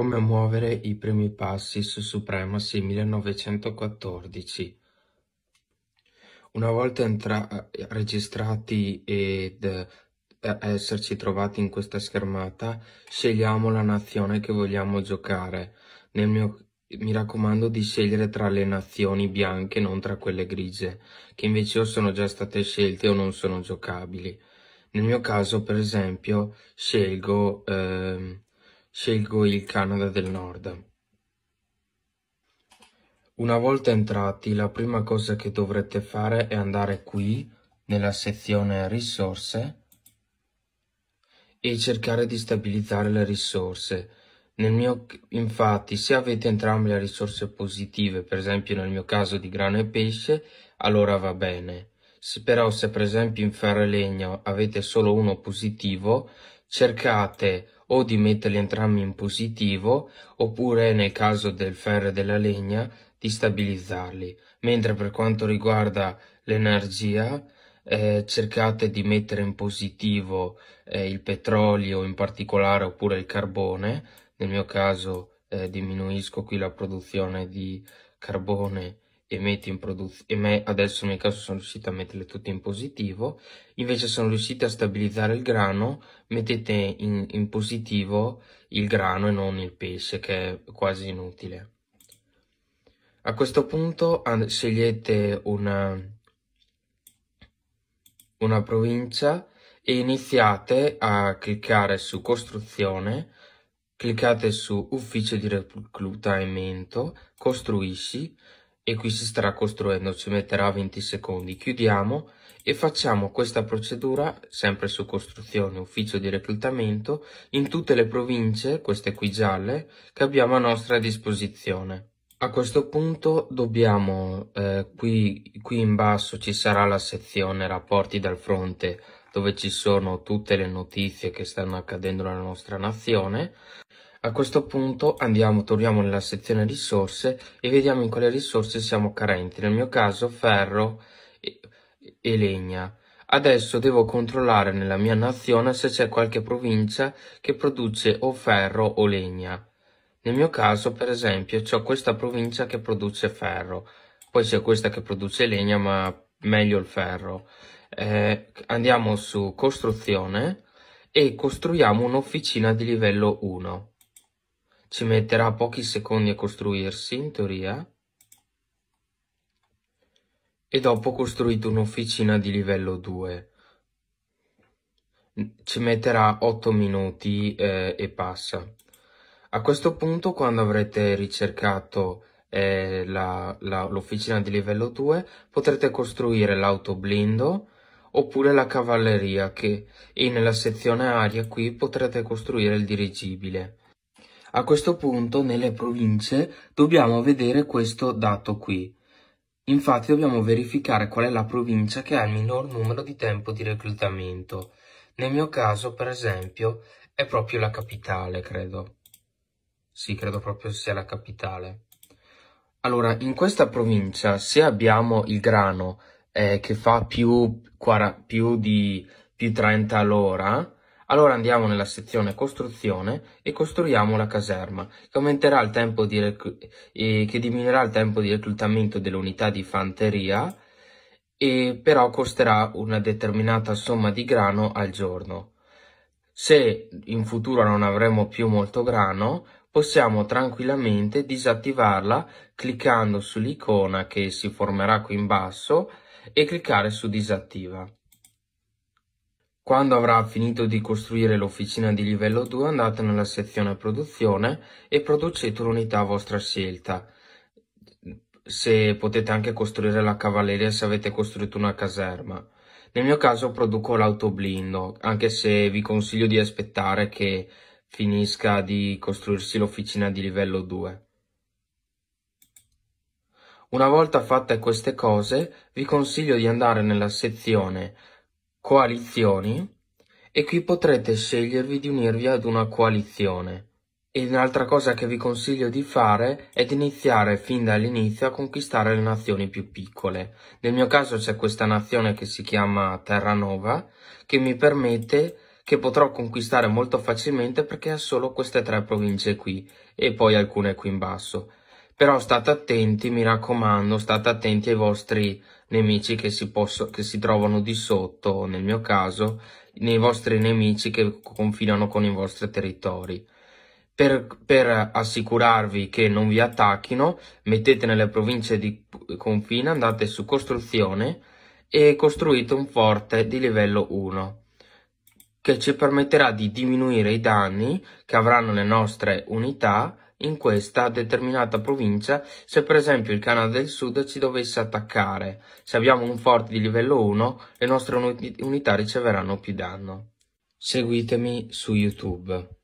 Come muovere i primi passi su Supremacy 1914. Una volta entra- registrati ed eh, esserci trovati in questa schermata, scegliamo la nazione che vogliamo giocare. Nel mio, mi raccomando di scegliere tra le nazioni bianche, non tra quelle grigie, che invece o sono già state scelte o non sono giocabili. Nel mio caso, per esempio, scelgo eh, Scelgo il Canada del Nord. Una volta entrati, la prima cosa che dovrete fare è andare qui, nella sezione risorse, e cercare di stabilizzare le risorse. Nel mio, infatti, se avete entrambe le risorse positive, per esempio nel mio caso di grano e pesce, allora va bene. Se però se per esempio in ferro e legno avete solo uno positivo, cercate o di metterli entrambi in positivo oppure nel caso del ferro e della legna di stabilizzarli, mentre per quanto riguarda l'energia eh, cercate di mettere in positivo eh, il petrolio in particolare oppure il carbone, nel mio caso eh, diminuisco qui la produzione di carbone e metti in produzione, adesso nel caso sono riuscito a metterle tutte in positivo, invece sono riusciti a stabilizzare il grano, mettete in, in positivo il grano e non il pesce, che è quasi inutile. A questo punto scegliete una, una provincia e iniziate a cliccare su costruzione, cliccate su ufficio di reclutamento, costruisci, e qui si starà costruendo, ci metterà 20 secondi. Chiudiamo e facciamo questa procedura sempre su costruzione, ufficio di reclutamento, in tutte le province, queste qui gialle, che abbiamo a nostra disposizione. A questo punto dobbiamo, eh, qui, qui in basso ci sarà la sezione rapporti dal fronte dove ci sono tutte le notizie che stanno accadendo nella nostra nazione. A questo punto andiamo, torniamo nella sezione risorse e vediamo in quale risorse siamo carenti. Nel mio caso ferro e, e legna. Adesso devo controllare nella mia nazione se c'è qualche provincia che produce o ferro o legna. Nel mio caso, per esempio, ho questa provincia che produce ferro, poi c'è questa che produce legna, ma meglio il ferro. Eh, andiamo su costruzione e costruiamo un'officina di livello 1. Ci metterà pochi secondi a costruirsi, in teoria. E dopo ho costruito un'officina di livello 2. Ci metterà 8 minuti eh, e passa. A questo punto, quando avrete ricercato eh, l'officina di livello 2, potrete costruire l'autoblindo oppure la cavalleria che, e nella sezione aria qui potrete costruire il dirigibile. A questo punto nelle province dobbiamo vedere questo dato qui. Infatti dobbiamo verificare qual è la provincia che ha il minor numero di tempo di reclutamento. Nel mio caso, per esempio, è proprio la capitale, credo. Sì, credo proprio sia la capitale. Allora, in questa provincia, se abbiamo il grano eh, che fa più, più di più 30 all'ora, allora andiamo nella sezione costruzione e costruiamo la caserma, che, aumenterà il tempo di eh, che diminuirà il tempo di reclutamento dell'unità di fanteria, e però costerà una determinata somma di grano al giorno. Se in futuro non avremo più molto grano, possiamo tranquillamente disattivarla cliccando sull'icona che si formerà qui in basso e cliccare su disattiva. Quando avrà finito di costruire l'officina di livello 2 andate nella sezione produzione e producete un'unità a vostra scelta. Se potete anche costruire la cavalleria se avete costruito una caserma. Nel mio caso produco l'autoblindo, anche se vi consiglio di aspettare che finisca di costruirsi l'officina di livello 2. Una volta fatte queste cose, vi consiglio di andare nella sezione coalizioni e qui potrete scegliervi di unirvi ad una coalizione. E un'altra cosa che vi consiglio di fare è di iniziare fin dall'inizio a conquistare le nazioni più piccole. Nel mio caso c'è questa nazione che si chiama Terranova che mi permette che potrò conquistare molto facilmente perché ha solo queste tre province qui e poi alcune qui in basso. Però state attenti, mi raccomando, state attenti ai vostri nemici che si, posso, che si trovano di sotto, nel mio caso, nei vostri nemici che confinano con i vostri territori. Per, per, assicurarvi che non vi attacchino, mettete nelle province di confine, andate su costruzione e costruite un forte di livello 1 che ci permetterà di diminuire i danni che avranno le nostre unità in questa determinata provincia se per esempio il Canada del Sud ci dovesse attaccare. Se abbiamo un forte di livello 1, le nostre unità riceveranno più danno. Seguitemi su YouTube.